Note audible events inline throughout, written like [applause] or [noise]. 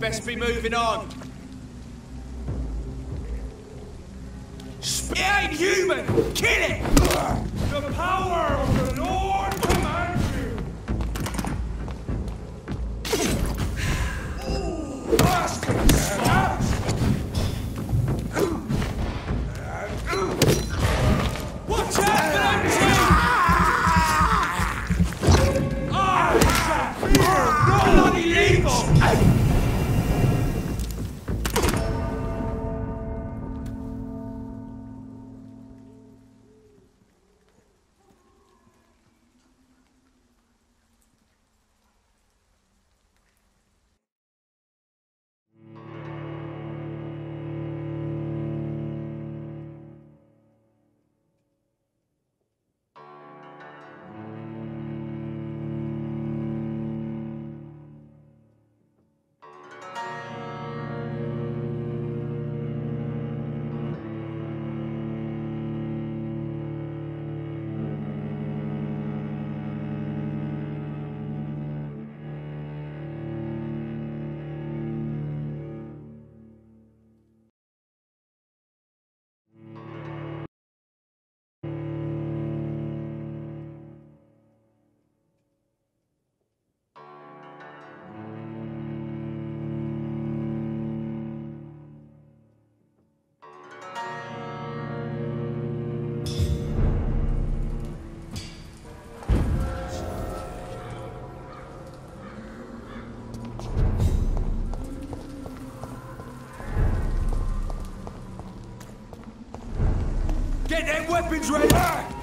Best be moving on. It human! Kill it! The power of the Lord commands you! Ask Get them weapons ready!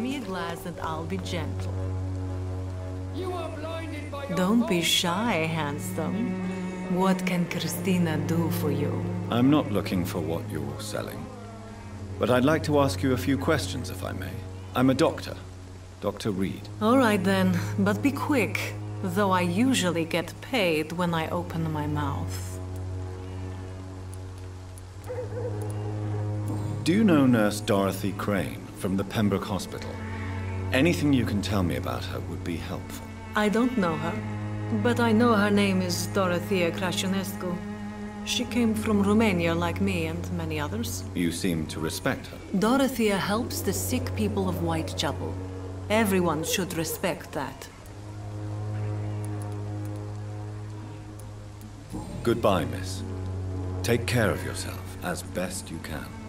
Me a glass and I'll be gentle. You are blinded by your Don't be shy, handsome. What can Christina do for you? I'm not looking for what you're selling. But I'd like to ask you a few questions, if I may. I'm a doctor, Dr. Reed. All right then, but be quick, though I usually get paid when I open my mouth. Do you know Nurse Dorothy Crane from the Pembroke Hospital? Anything you can tell me about her would be helpful. I don't know her. But I know her name is Dorothea Craciunescu. She came from Romania like me and many others. You seem to respect her. Dorothea helps the sick people of Whitechapel. Everyone should respect that. Goodbye, miss. Take care of yourself as best you can.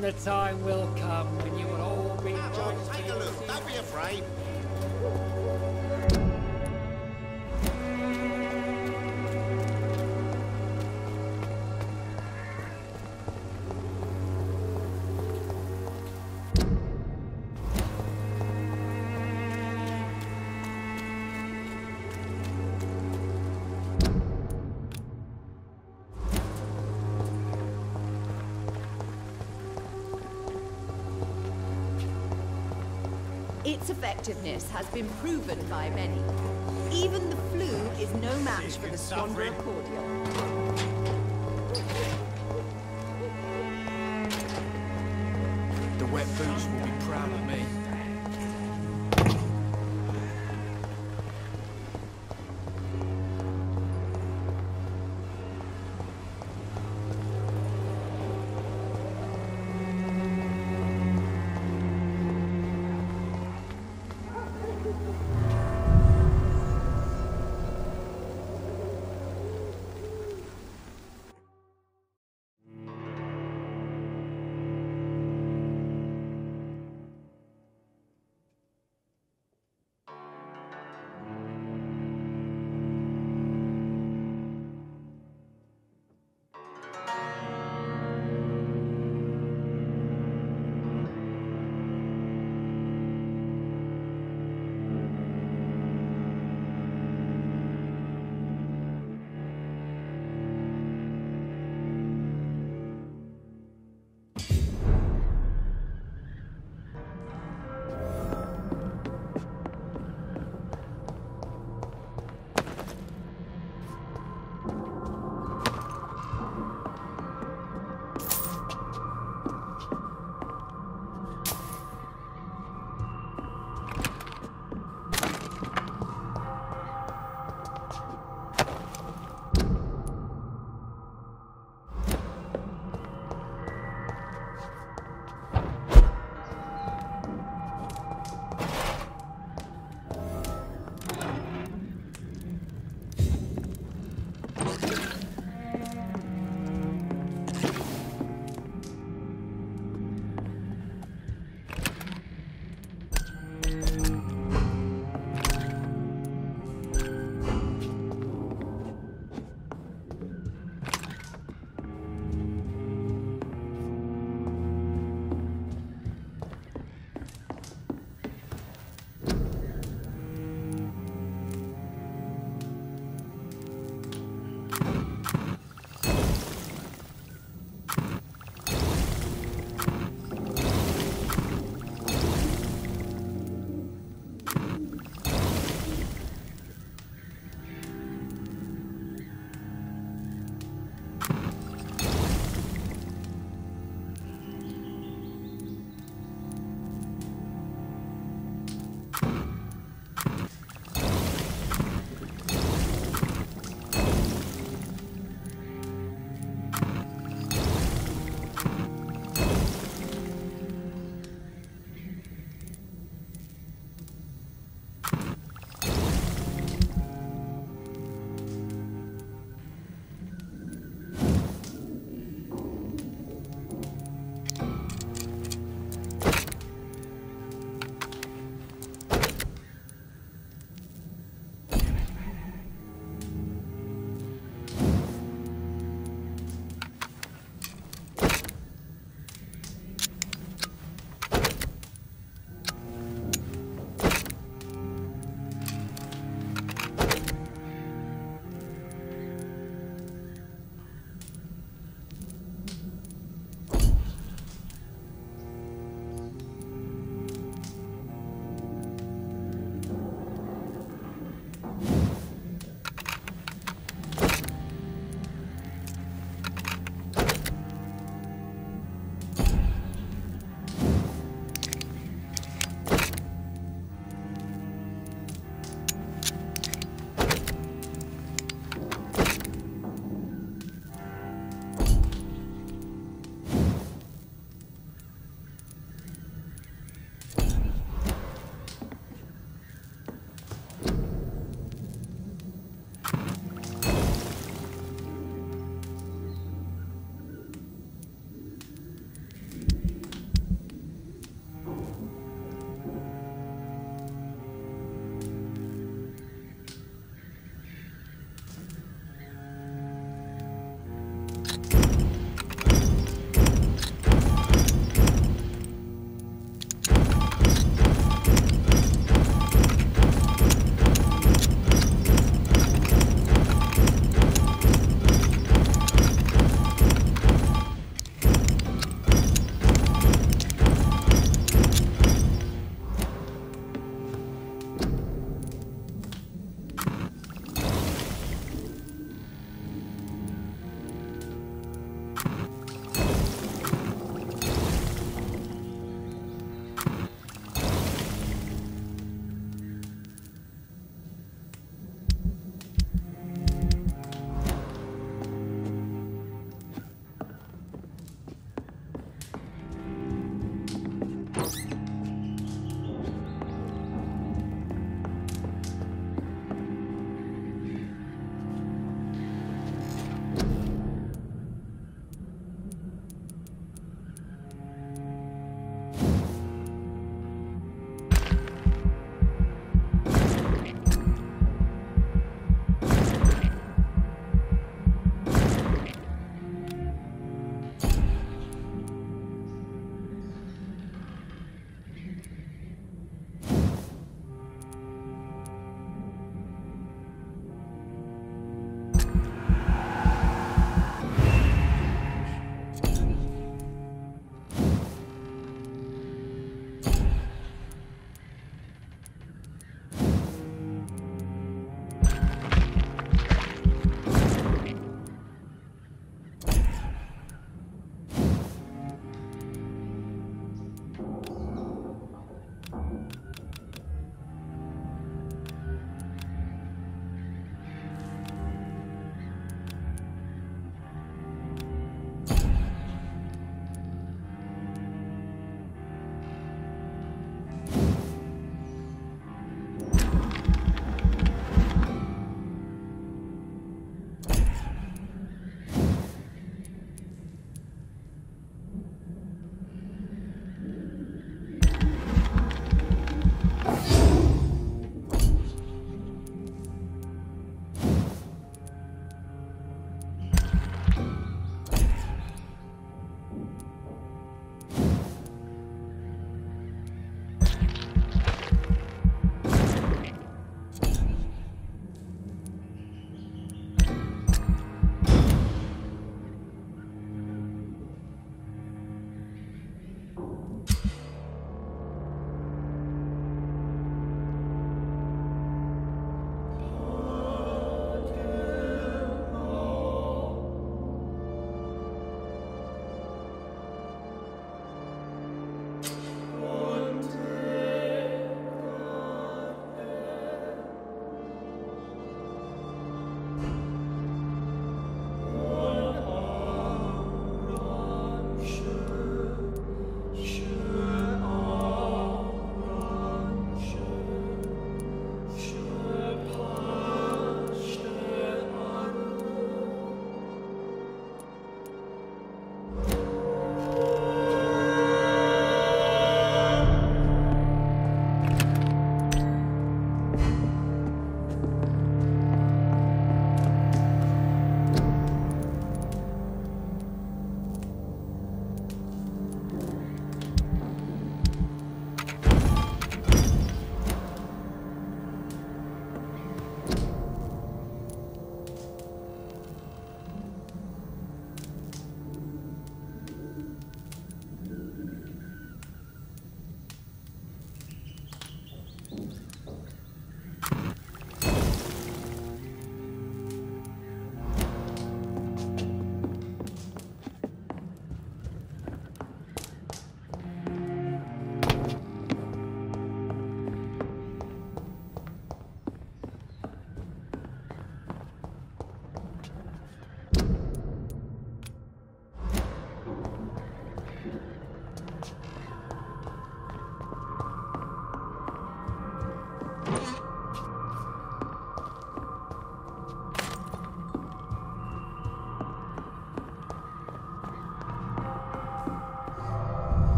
Soon the time will come when you will all be joined take a look. Don't be afraid. Effectiveness has been proven by many. Even the flu is no match for the Squandra cordial. The wet boots will be proud of me.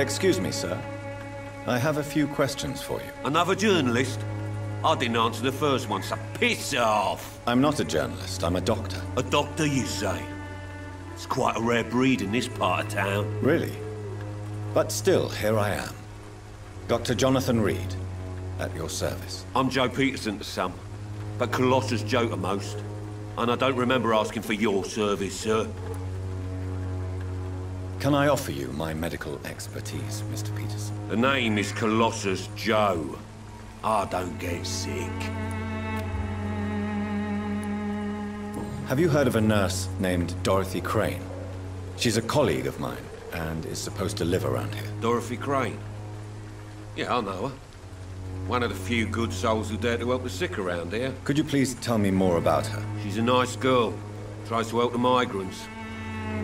Excuse me, sir. I have a few questions for you. Another journalist? I didn't answer the first one, so piss off! I'm not a journalist, I'm a doctor. A doctor, you say? It's quite a rare breed in this part of town. Really? But still, here I am. Dr. Jonathan Reed, at your service. I'm Joe Peterson to some, but Colossus Joe to most. And I don't remember asking for your service, sir. Can I offer you my medical expertise, Mr. Peterson? The name is Colossus Joe. I don't get sick. Have you heard of a nurse named Dorothy Crane? She's a colleague of mine, and is supposed to live around here. Dorothy Crane? Yeah, I know her. One of the few good souls who dare to help the sick around here. Could you please tell me more about her? She's a nice girl. Tries to help the migrants.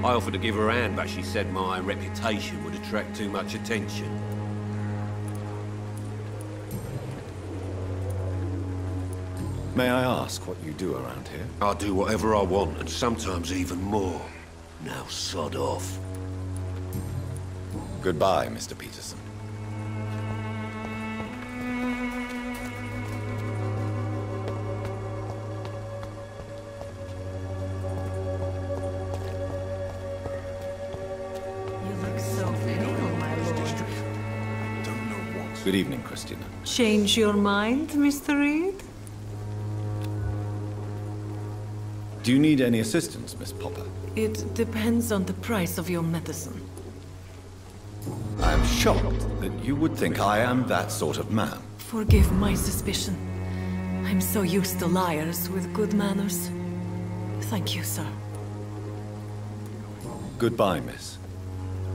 I offered to give her a hand, but she said my reputation would attract too much attention. May I ask what you do around here? I do whatever I want, and sometimes even more. Now sod off. Goodbye, Mr. Peterson. Good evening, Christina. Change your mind, Mr. Reed? Do you need any assistance, Miss Popper? It depends on the price of your medicine. I am shocked that you would think I am that sort of man. Forgive my suspicion. I'm so used to liars with good manners. Thank you, sir. Goodbye, miss.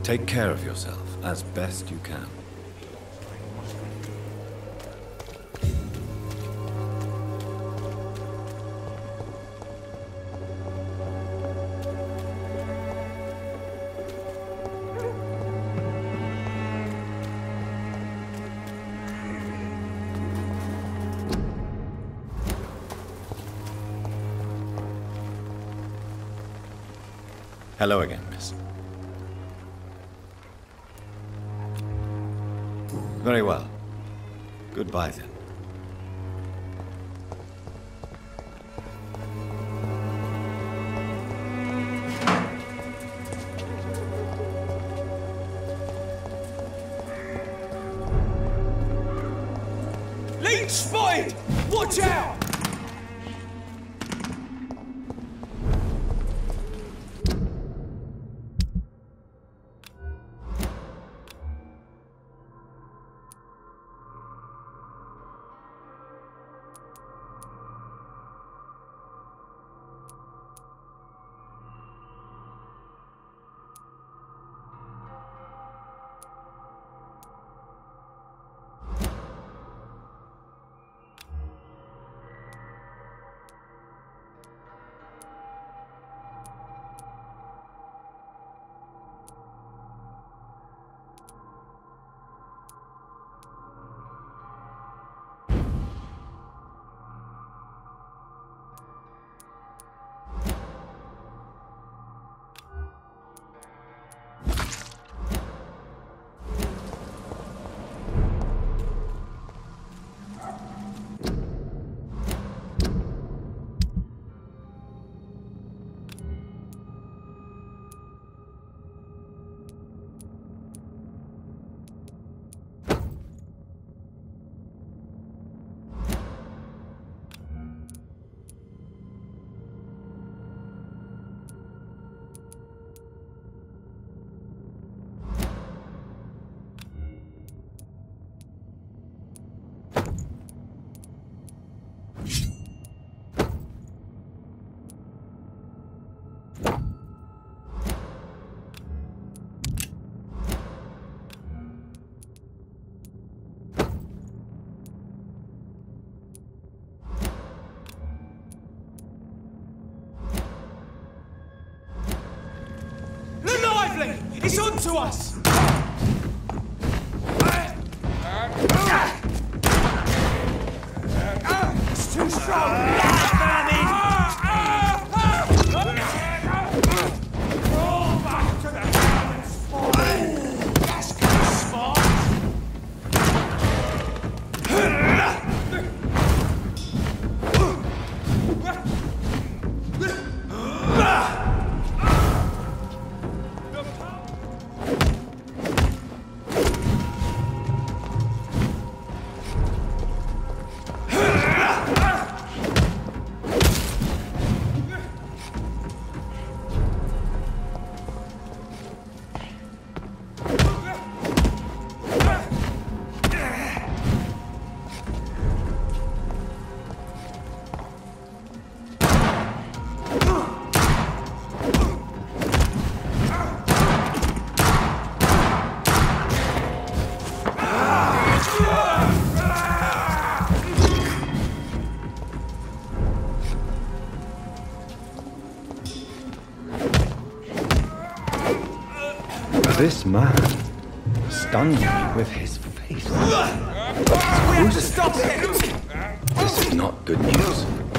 Take care of yourself as best you can. Hello again, miss. Very well. Goodbye, then. It's on to us! This man stunned me with his face. We have to stop him! This is not good news.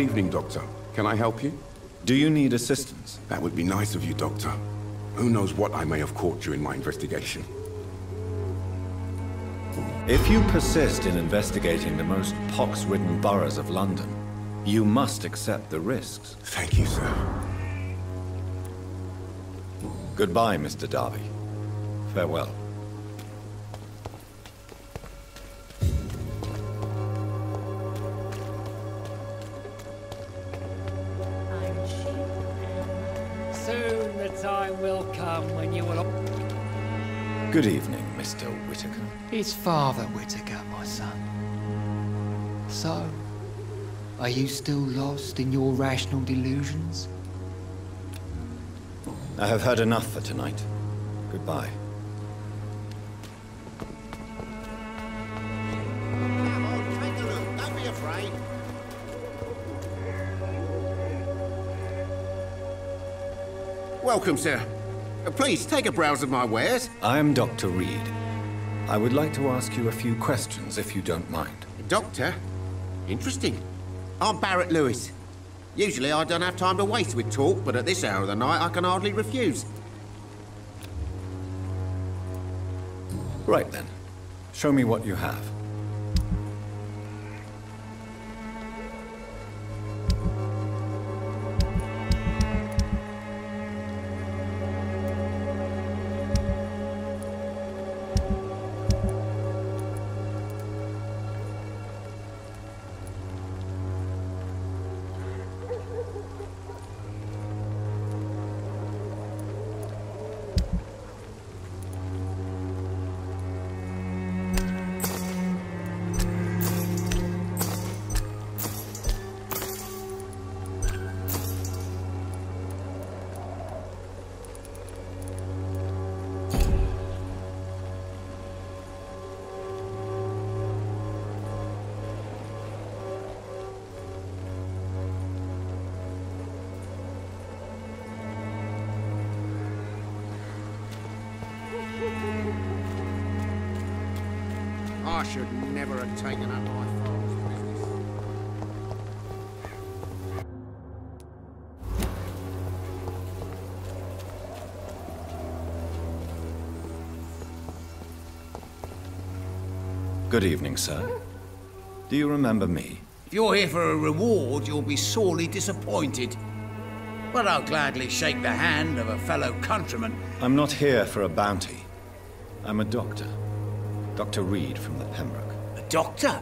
Good evening, Doctor. Can I help you? Do you need assistance? That would be nice of you, Doctor. Who knows what I may have caught during my investigation? If you persist in investigating the most pox-ridden boroughs of London, you must accept the risks. Thank you, sir. Goodbye, Mr. Darby. Farewell. Good evening, Mr. Whitaker. It's Father Whitaker, my son. So, are you still lost in your rational delusions? I have heard enough for tonight. Goodbye. Come on, take a look. Don't be afraid. Welcome, sir. Uh, Please take a browse of my wares. I am Dr. Reed. I would like to ask you a few questions, if you don't mind. Doctor? Interesting. I'm Barrett Lewis. Usually I don't have time to waste with talk, but at this hour of the night I can hardly refuse. Right then. Show me what you have. Never have taken up my father's. Good evening, sir. Do you remember me? If you're here for a reward, you'll be sorely disappointed. But I'll gladly shake the hand of a fellow countryman. I'm not here for a bounty. I'm a doctor. Dr. Reed from the Pembroke. Doctor?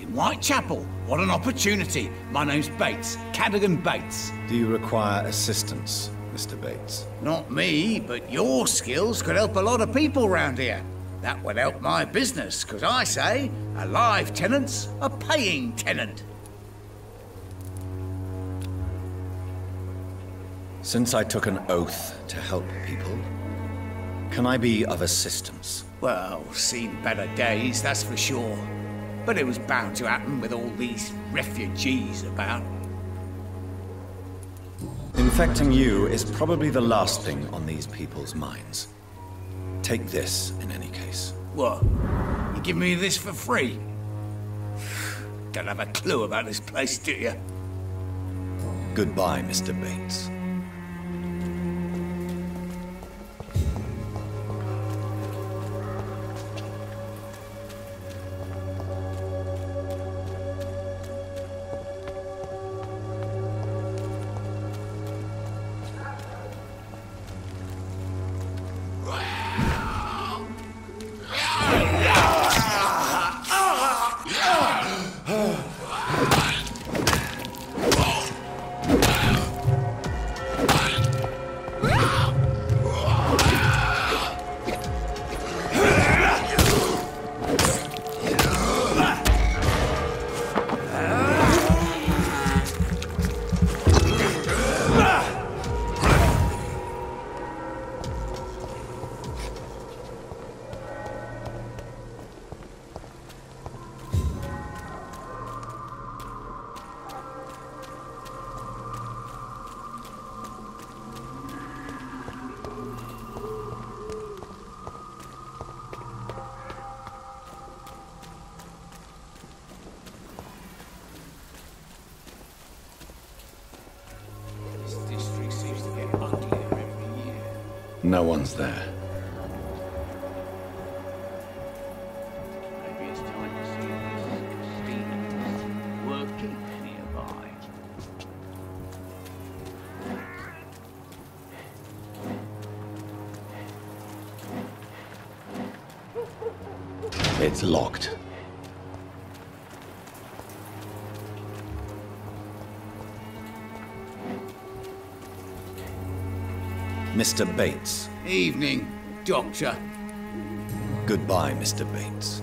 In Whitechapel? What an opportunity. My name's Bates, Cadogan Bates. Do you require assistance, Mr. Bates? Not me, but your skills could help a lot of people round here. That would help my business, because I say a live tenant's a paying tenant. Since I took an oath to help people, can I be of assistance? Well, seen better days, that's for sure. But it was bound to happen with all these refugees about. Infecting you is probably the last thing on these people's minds. Take this, in any case. What? You give me this for free? [sighs] Don't have a clue about this place, do you? Goodbye, Mr. Bates. No one's there. Maybe it's time to see if this Stevens working nearby. It's locked. Mr. Bates. Evening, Doctor. Goodbye, Mr. Bates.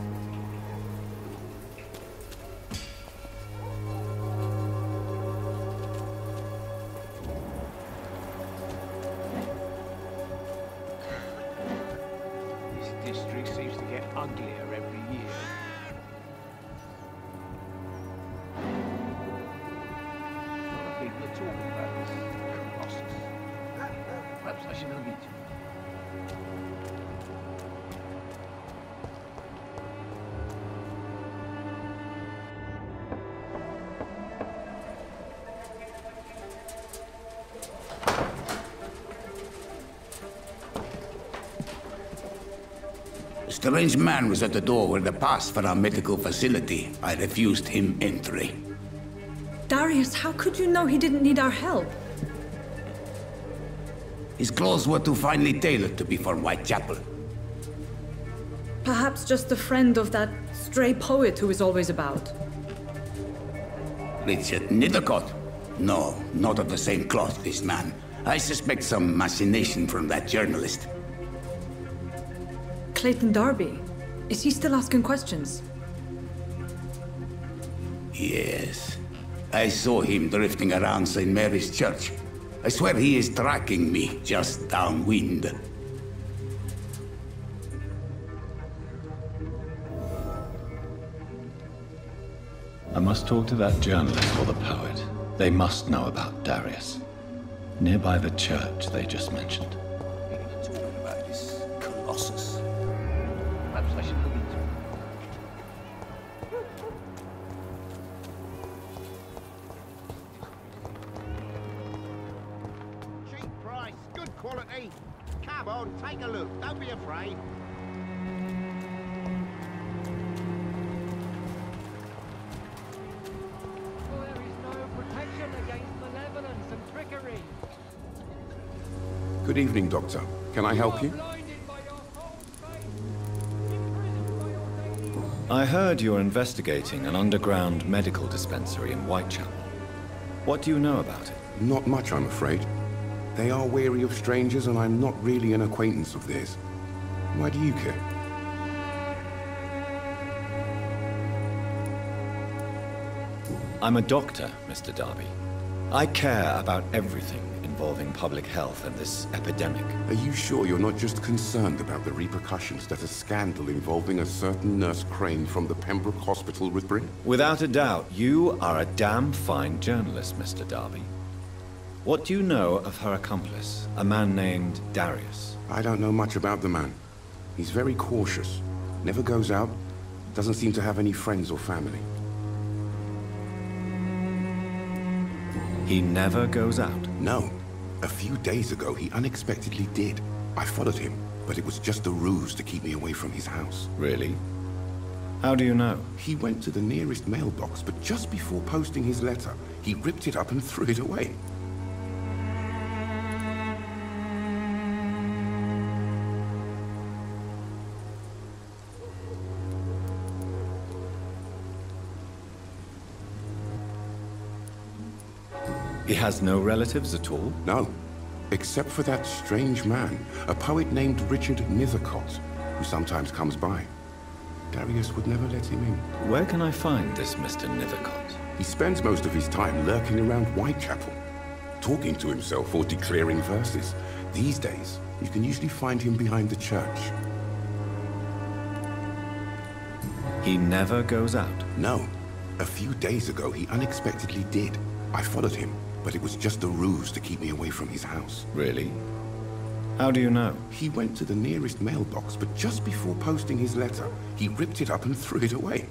Strange man was at the door with a pass for our medical facility. I refused him entry. Darius, how could you know he didn't need our help? His clothes were too finely tailored to be from Whitechapel. Perhaps just a friend of that stray poet who is always about. Richard Nethercott? No, not of the same cloth, this man. I suspect some machination from that journalist. Clayton Darby. Is he still asking questions? Yes. I saw him drifting around St. Mary's Church. I swear he is tracking me just downwind. I must talk to that journalist or the poet. They must know about Darius. Nearby the church they just mentioned. Quality. Come on, take a look. Don't be afraid. There is no protection against malevolence and trickery. Good evening, Doctor. Can I help you? Blinded by your false faith. Imprisoned by your daily I heard you're investigating an underground medical dispensary in Whitechapel. What do you know about it? Not much, I'm afraid. They are wary of strangers, and I'm not really an acquaintance of theirs. Why do you care? I'm a doctor, Mr. Darby. I care about everything involving public health and this epidemic. Are you sure you're not just concerned about the repercussions that a scandal involving a certain Nurse Crane from the Pembroke Hospital would bring? Without a doubt, you are a damn fine journalist, Mr. Darby. What do you know of her accomplice, a man named Darius? I don't know much about the man. He's very cautious. Never goes out. Doesn't seem to have any friends or family. He never goes out? No. A few days ago, he unexpectedly did. I followed him, but it was just a ruse to keep me away from his house. Really? How do you know? He went to the nearest mailbox, but just before posting his letter, he ripped it up and threw it away. He has no relatives at all? No. Except for that strange man, a poet named Richard Nethercott, who sometimes comes by. Darius would never let him in. Where can I find this Mr. Nethercott? He spends most of his time lurking around Whitechapel, talking to himself or declaring verses. These days, you can usually find him behind the church. He never goes out? No. A few days ago, he unexpectedly did. I followed him, but it was just a ruse to keep me away from his house. Really? How do you know? He went to the nearest mailbox, but just before posting his letter, he ripped it up and [laughs] threw it away.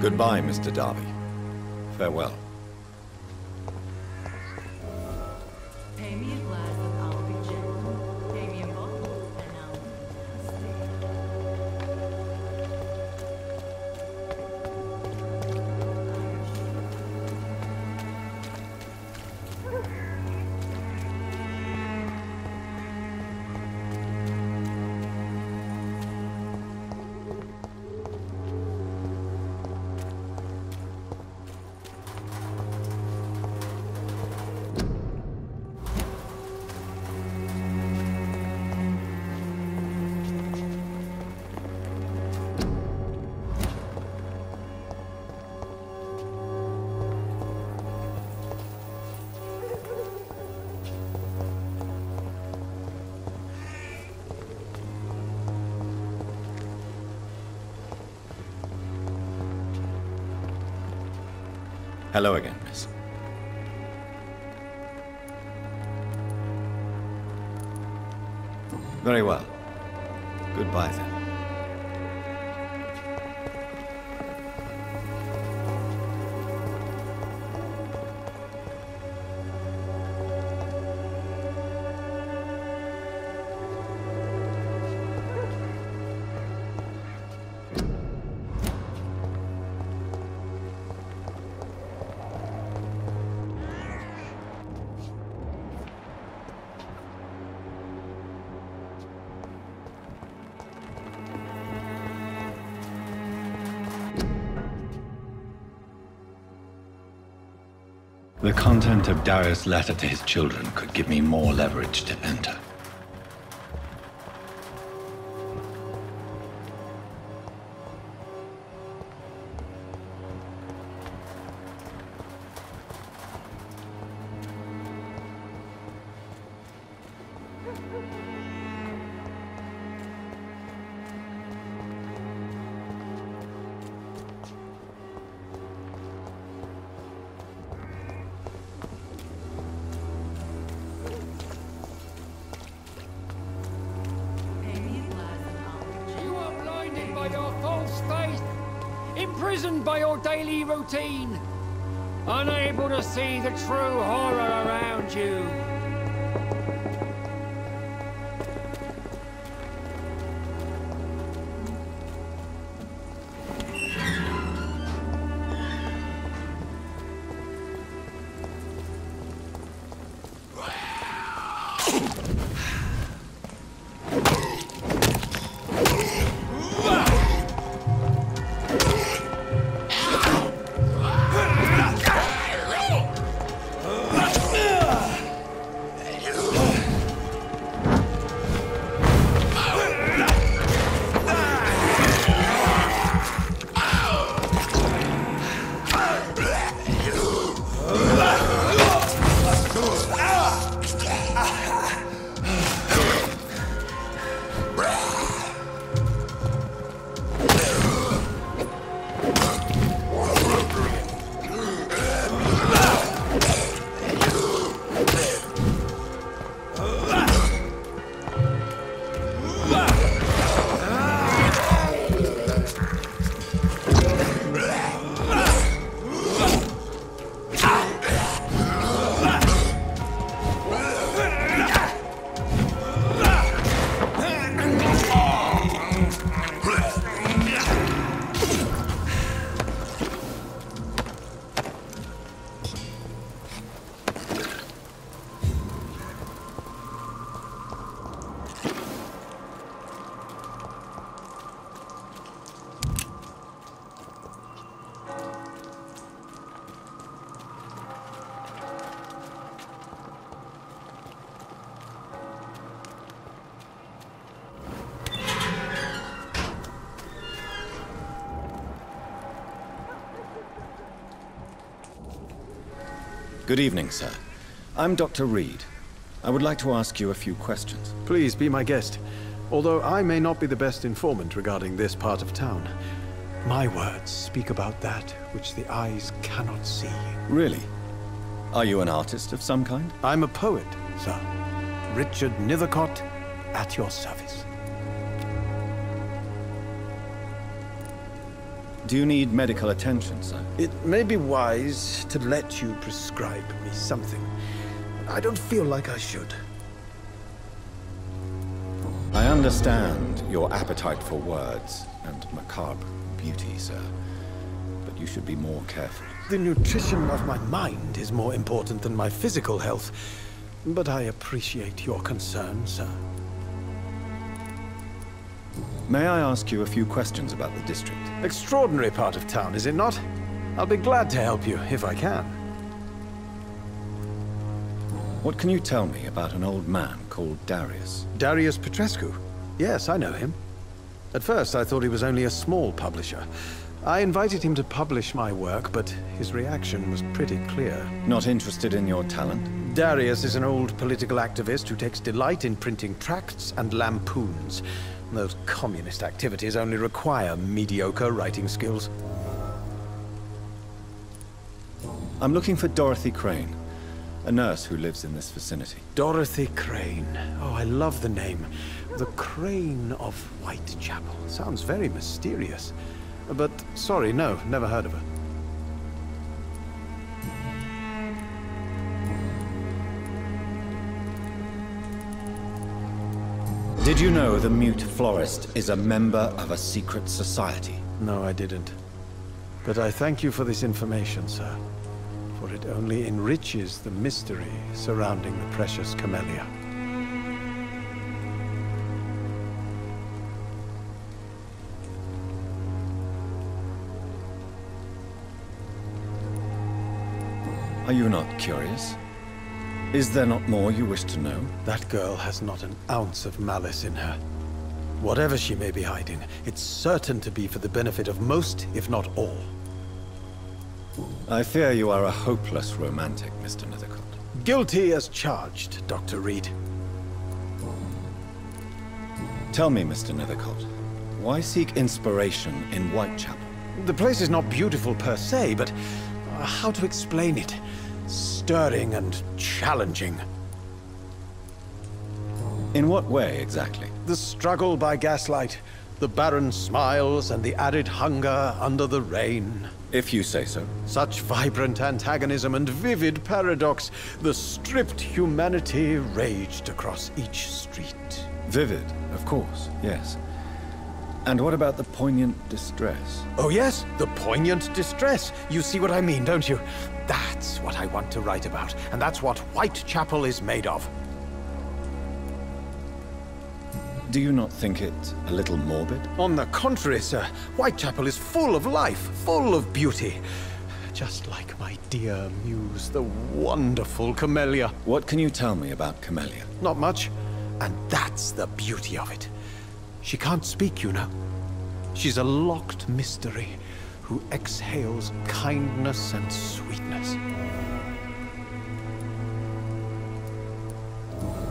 Goodbye, Mr. Darby. Farewell. Very well. Goodbye then. Of Darius' letter to his children could give me more leverage to enter. Good evening, sir. I'm Dr. Reed. I would like to ask you a few questions. Please be my guest. Although I may not be the best informant regarding this part of town, my words speak about that which the eyes cannot see. Really? Are you an artist of some kind? I'm a poet, sir. Richard Nethercott, at your service. Do you need medical attention, sir? It may be wise to let you prescribe me something. I don't feel like I should. I understand your appetite for words and macabre beauty, sir. But you should be more careful. The nutrition of my mind is more important than my physical health. But I appreciate your concern, sir. May I ask you a few questions about the district? Extraordinary part of town, is it not? I'll be glad to help you, if I can. What can you tell me about an old man called Darius? Darius Petrescu? Yes, I know him. At first, I thought he was only a small publisher. I invited him to publish my work, but his reaction was pretty clear. Not interested in your talent? Darius is an old political activist who takes delight in printing tracts and lampoons. Those communist activities only require mediocre writing skills. I'm looking for Dorothy Crane, a nurse who lives in this vicinity. Dorothy Crane. Oh, I love the name. The Crane of Whitechapel. Sounds very mysterious. But, sorry, no, never heard of her. Did you know the Mute Florist is a member of a secret society? No, I didn't. But I thank you for this information, sir. For it only enriches the mystery surrounding the precious camellia. Are you not curious? Is there not more you wish to know? That girl has not an ounce of malice in her. Whatever she may be hiding, it's certain to be for the benefit of most, if not all. I fear you are a hopeless romantic, Mr. Nethercott. Guilty as charged, Dr. Reed. Tell me, Mr. Nethercott, why seek inspiration in Whitechapel? The place is not beautiful per se, but uh, how to explain it? Stirring and challenging. In what way, exactly? The struggle by gaslight, the barren smiles and the added hunger under the rain. If you say so. Such vibrant antagonism and vivid paradox, the stripped humanity raged across each street. Vivid, of course, yes. And what about the poignant distress? Oh yes, the poignant distress. You see what I mean, don't you? That's what I want to write about, and that's what Whitechapel is made of. Do you not think it a little morbid? On the contrary, sir. Whitechapel is full of life, full of beauty. Just like my dear muse, the wonderful Camellia. What can you tell me about Camellia? Not much. And that's the beauty of it. She can't speak, you know. She's a locked mystery who exhales kindness and sweetness.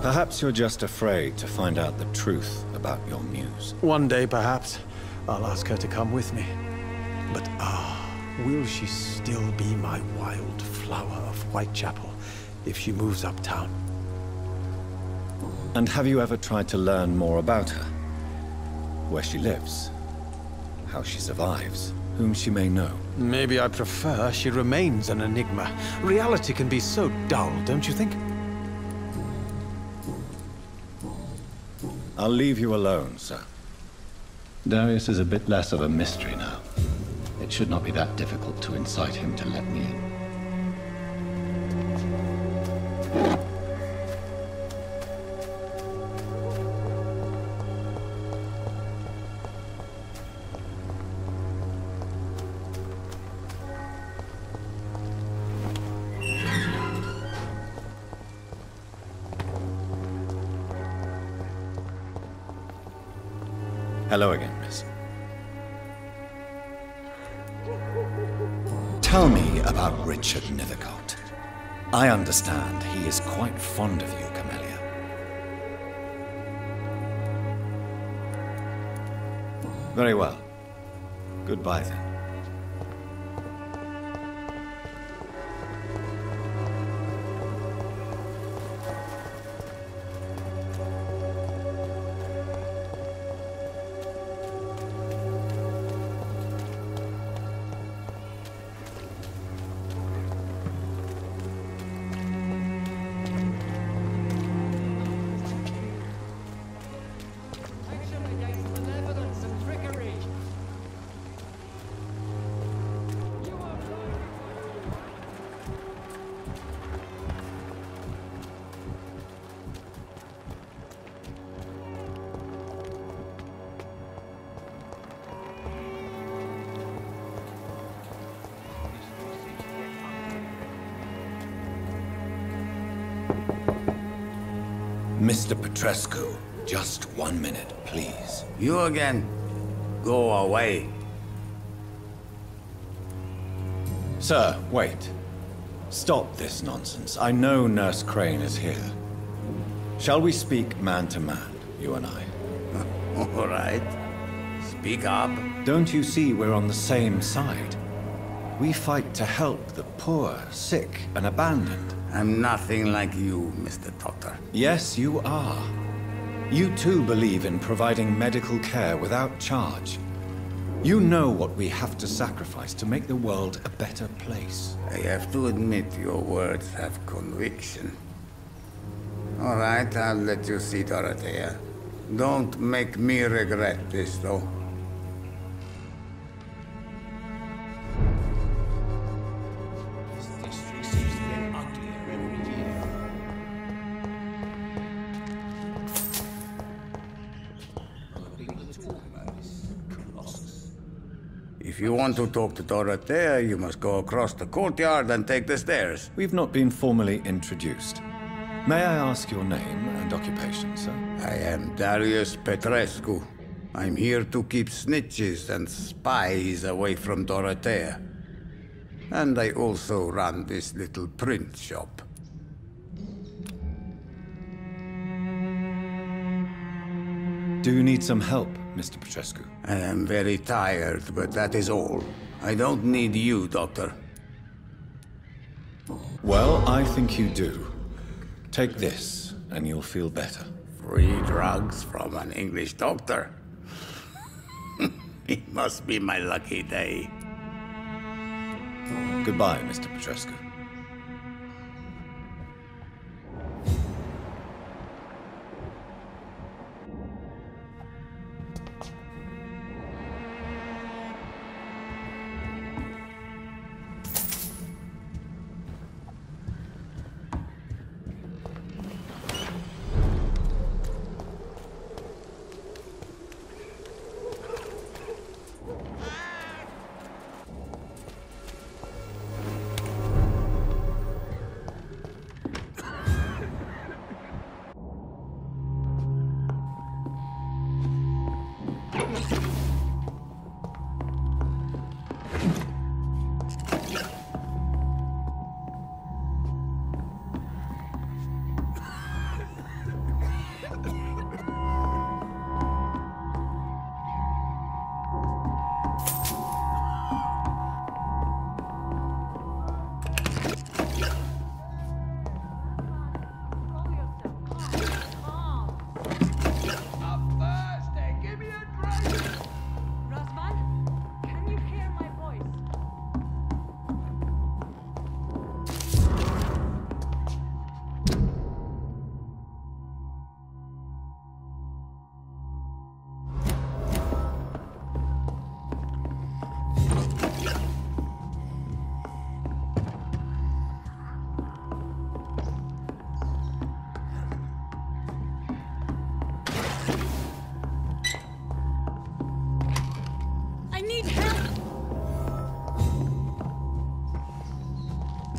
Perhaps you're just afraid to find out the truth about your muse. One day, perhaps, I'll ask her to come with me. But ah, will she still be my wild flower of Whitechapel if she moves uptown? And have you ever tried to learn more about her? Where she lives? How she survives? Whom she may know? Maybe I prefer she remains an enigma. Reality can be so dull, don't you think? I'll leave you alone, sir. Darius is a bit less of a mystery now. It should not be that difficult to incite him to let me in. Richard Nethercott. I understand he is quite fond of you, Camellia. Very well. Goodbye then. Mr. Petrescu, just one minute, please. You again? Go away. Sir, wait. Stop this nonsense. I know Nurse Crane is here. Shall we speak man to man, you and I? [laughs] All right. Speak up. Don't you see we're on the same side? We fight to help the poor, sick, and abandoned. I'm nothing like you, Mr. Doctor. Yes, you are. You too believe in providing medical care without charge. You know what we have to sacrifice to make the world a better place. I have to admit your words have conviction. All right, I'll let you see Dorothea. Don't make me regret this, though. Want to talk to Dorothea, you must go across the courtyard and take the stairs. We've not been formally introduced. May I ask your name and occupation, sir? I am Darius Petrescu. I'm here to keep snitches and spies away from Dorothea. And I also run this little print shop. Do you need some help, Mr. Petrescu? I am very tired, but that is all. I don't need you, Doctor. Well, I think you do. Take this, and you'll feel better. Free drugs from an English doctor. [laughs] it must be my lucky day. Goodbye, Mr. Petrescu.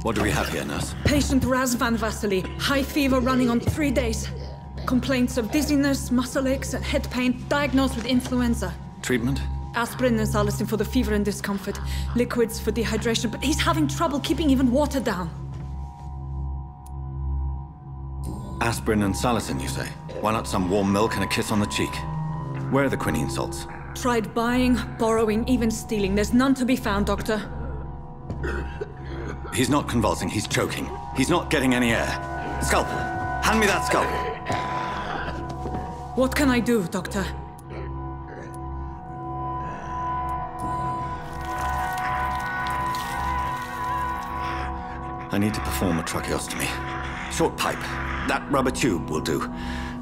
What do we have here, nurse? Patient Razvan Vasily. High fever running on three days. Complaints of dizziness, muscle aches, and head pain. Diagnosed with influenza. Treatment? Aspirin and salicin for the fever and discomfort. Liquids for dehydration, but he's having trouble keeping even water down. Aspirin and salicin, you say? Why not some warm milk and a kiss on the cheek? Where are the quinine salts? Tried buying, borrowing, even stealing. There's none to be found, Doctor. He's not convulsing, he's choking. He's not getting any air. Scalpel! Hand me that scalpel! What can I do, Doctor? I need to perform a tracheostomy. Short pipe. That rubber tube will do.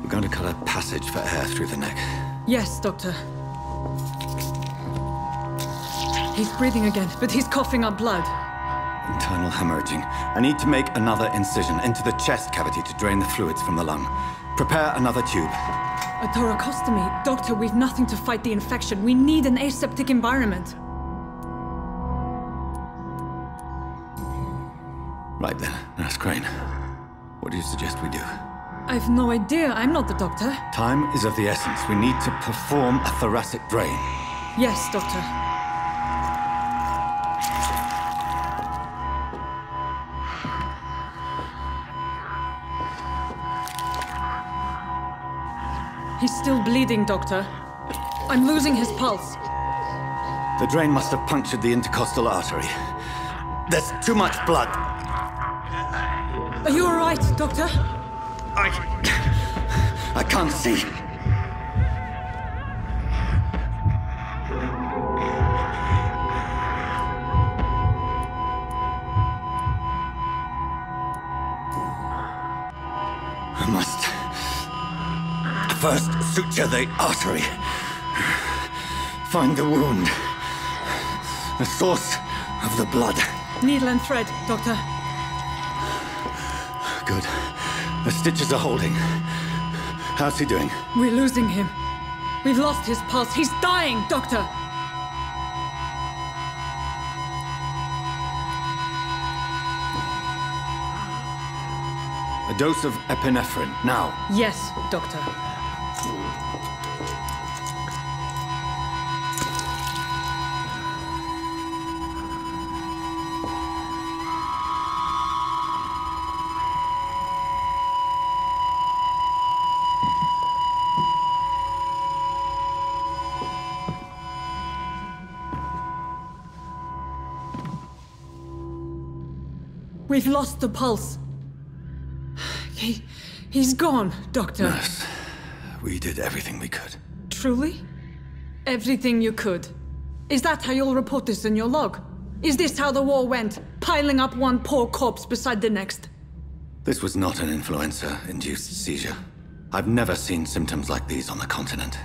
We're going to cut a passage for air through the neck. Yes, Doctor. He's breathing again, but he's coughing up blood. Internal hemorrhaging. I need to make another incision into the chest cavity to drain the fluids from the lung. Prepare another tube. A thoracostomy? Doctor, we've nothing to fight the infection. We need an aseptic environment. Right then, Nurse Crane. What do you suggest we do? I've no idea. I'm not the doctor. Time is of the essence. We need to perform a thoracic drain. Yes, Doctor. He's still bleeding, Doctor. I'm losing his pulse. The drain must have punctured the intercostal artery. There's too much blood. Are you all right, Doctor? I... I can't see. Suture the artery. Find the wound. The source of the blood. Needle and thread, Doctor. Good. The stitches are holding. How's he doing? We're losing him. We've lost his pulse. He's dying, Doctor! A dose of epinephrine, now. Yes, Doctor. We've lost the pulse. He... he's gone, Doctor. Nurse, we did everything we could. Truly? Everything you could. Is that how you'll report this in your log? Is this how the war went? Piling up one poor corpse beside the next? This was not an influenza-induced seizure. I've never seen symptoms like these on the continent.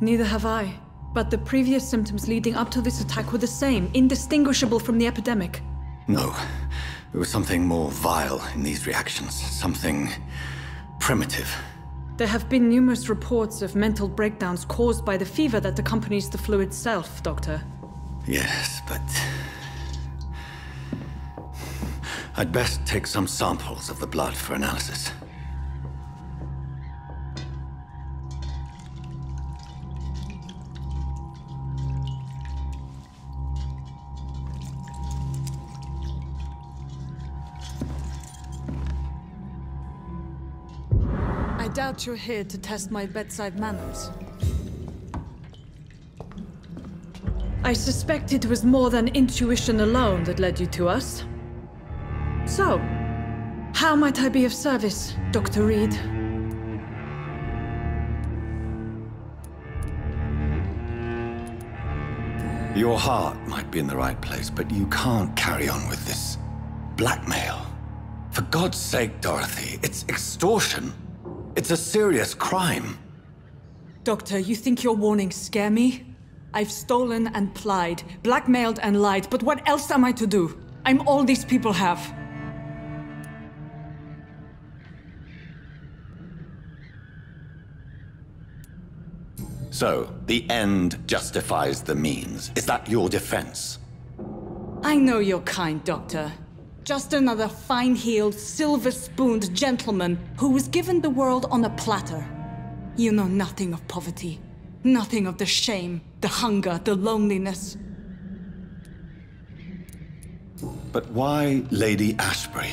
Neither have I. But the previous symptoms leading up to this attack were the same, indistinguishable from the epidemic. No. There was something more vile in these reactions. Something... primitive. There have been numerous reports of mental breakdowns caused by the fever that accompanies the flu itself, Doctor. Yes, but... I'd best take some samples of the blood for analysis. Doubt you're here to test my bedside manners. I suspect it was more than intuition alone that led you to us. So, how might I be of service, Dr. Reed? Your heart might be in the right place, but you can't carry on with this blackmail. For God's sake, Dorothy, it's extortion. It's a serious crime. Doctor, you think your warnings scare me? I've stolen and plied, blackmailed and lied, but what else am I to do? I'm all these people have. So, the end justifies the means. Is that your defense? I know you're kind, Doctor. Just another fine-heeled, silver-spooned gentleman who was given the world on a platter. You know nothing of poverty. Nothing of the shame, the hunger, the loneliness. But why Lady Ashbury?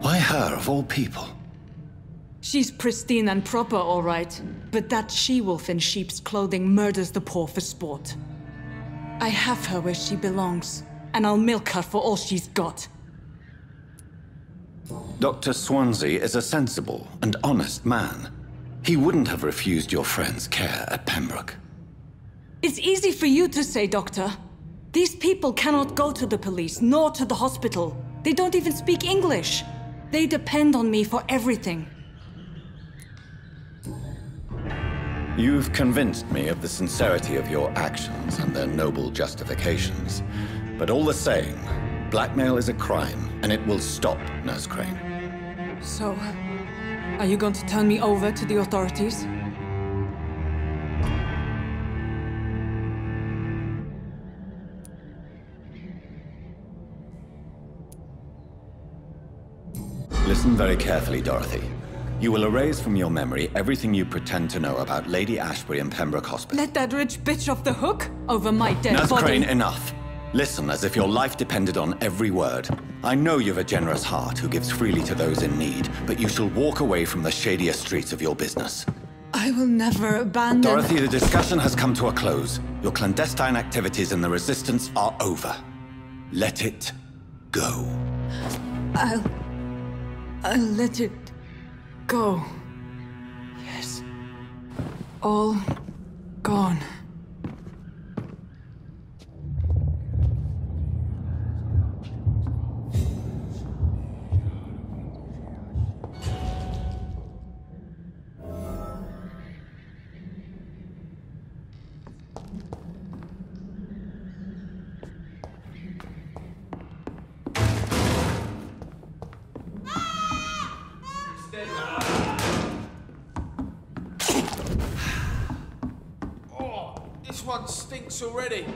Why her, of all people? She's pristine and proper, all right. But that she-wolf in sheep's clothing murders the poor for sport. I have her where she belongs, and I'll milk her for all she's got. Dr. Swansea is a sensible and honest man. He wouldn't have refused your friend's care at Pembroke. It's easy for you to say, Doctor. These people cannot go to the police, nor to the hospital. They don't even speak English. They depend on me for everything. You've convinced me of the sincerity of your actions and their noble justifications. But all the same, blackmail is a crime, and it will stop, Nurse Crane. So, are you going to turn me over to the authorities? Listen very carefully, Dorothy. You will erase from your memory everything you pretend to know about Lady Ashbury and Pembroke Hospital. Let that rich bitch off the hook over my dead Nurse body. Crane, enough. Listen as if your life depended on every word. I know you've a generous heart who gives freely to those in need, but you shall walk away from the shadier streets of your business. I will never abandon... Dorothy, the discussion has come to a close. Your clandestine activities in the Resistance are over. Let it go. I'll... I'll let it go. Yes. All gone. Stinks already.